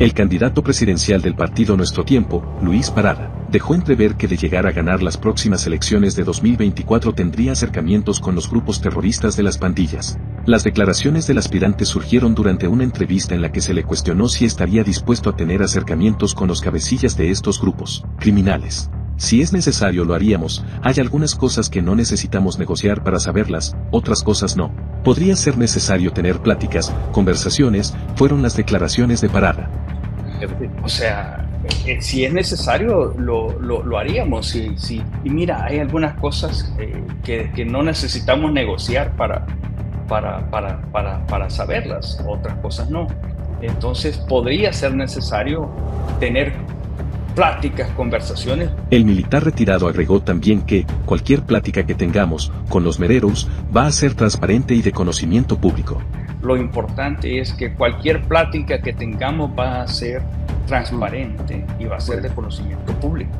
El candidato presidencial del partido Nuestro Tiempo, Luis Parada, dejó entrever que de llegar a ganar las próximas elecciones de 2024 tendría acercamientos con los grupos terroristas de las pandillas. Las declaraciones del aspirante surgieron durante una entrevista en la que se le cuestionó si estaría dispuesto a tener acercamientos con los cabecillas de estos grupos criminales. Si es necesario lo haríamos, hay algunas cosas que no necesitamos negociar para saberlas, otras cosas no. Podría ser necesario tener pláticas, conversaciones, fueron las declaraciones de Parada. O sea, eh, si es necesario, lo, lo, haríamos. Y, y mira, hay algunas cosas eh, que, que, no necesitamos negociar para, para, para, para, para saberlas, otras cosas no. Entonces, podría ser necesario tener pláticas, conversaciones. El militar retirado agregó también que, cualquier plática que tengamos con los mereros va a ser transparente y de conocimiento público. Lo importante es que cualquier plática que tengamos va a ser transparente y va a ser de conocimiento público.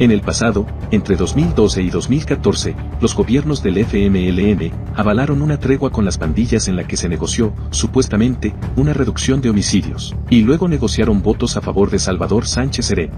En el pasado, entre 2012 y 2014, los gobiernos del FMLN avalaron una tregua con las pandillas en la que se negoció, supuestamente, una reducción de homicidios, y luego negociaron votos a favor de Salvador Sánchez Serén.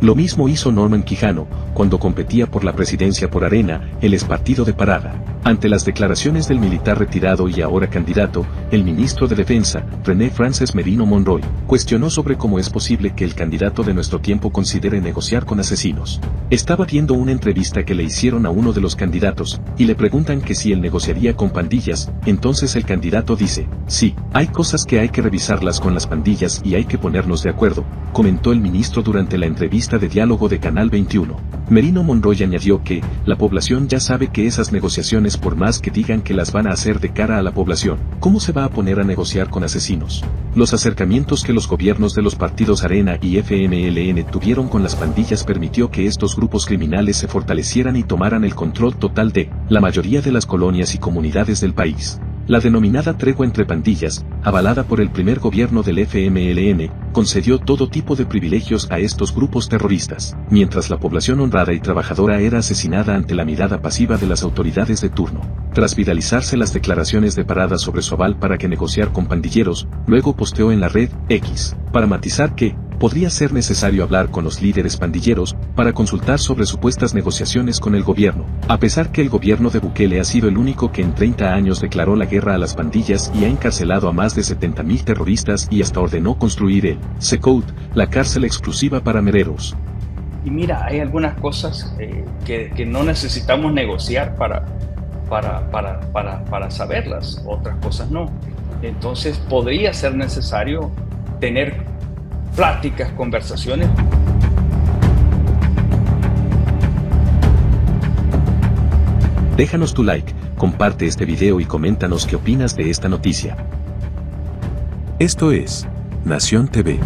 Lo mismo hizo Norman Quijano, cuando competía por la presidencia por Arena, el partido de Parada. Ante las declaraciones del militar retirado y ahora candidato, el ministro de Defensa, René Frances Merino Monroy, cuestionó sobre cómo es posible que el candidato de nuestro tiempo considere negociar con asesinos. Estaba viendo una entrevista que le hicieron a uno de los candidatos, y le preguntan que si él negociaría con pandillas, entonces el candidato dice, sí, hay cosas que hay que revisarlas con las pandillas y hay que ponernos de acuerdo, comentó el ministro durante la entrevista de diálogo de Canal 21. Merino Monroy añadió que, la población ya sabe que esas negociaciones por más que digan que las van a hacer de cara a la población, ¿cómo se va a poner a negociar con asesinos? Los acercamientos que los gobiernos de los partidos Arena y FMLN tuvieron con las pandillas permitió que estos grupos criminales se fortalecieran y tomaran el control total de la mayoría de las colonias y comunidades del país. La denominada tregua entre pandillas, avalada por el primer gobierno del FMLN, concedió todo tipo de privilegios a estos grupos terroristas, mientras la población honrada y trabajadora era asesinada ante la mirada pasiva de las autoridades de turno. Tras viralizarse las declaraciones de Parada sobre su aval para que negociar con pandilleros, luego posteó en la red X, para matizar que, podría ser necesario hablar con los líderes pandilleros para consultar sobre supuestas negociaciones con el gobierno, a pesar que el gobierno de Bukele ha sido el único que en 30 años declaró la guerra a las pandillas y ha encarcelado a más de 70.000 terroristas y hasta ordenó construir el SECOUT, la cárcel exclusiva para mereros. Y mira, hay algunas cosas eh, que, no necesitamos negociar para, para, para, para, para saberlas, otras cosas no. Entonces podría ser necesario tener pláticas, conversaciones. Déjanos tu like, comparte este video y coméntanos qué opinas de esta noticia. Esto es Nación TV.